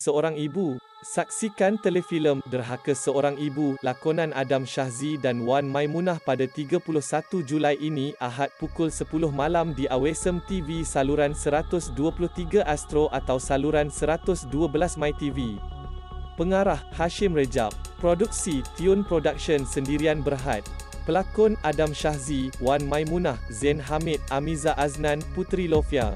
seorang ibu. Saksikan telefilm Derhaka Seorang Ibu lakonan Adam Syahzi dan Wan Maimunah pada 31 Julai ini Ahad pukul 10 malam di Awesome TV saluran 123 Astro atau saluran 112 MyTV. Pengarah Hashim Rejab, produksi Tune Production Sendirian Berhad. Pelakon Adam Syahzi, Wan Maimunah, Zain Hamid, Amiza Aznan, Putri Lofia.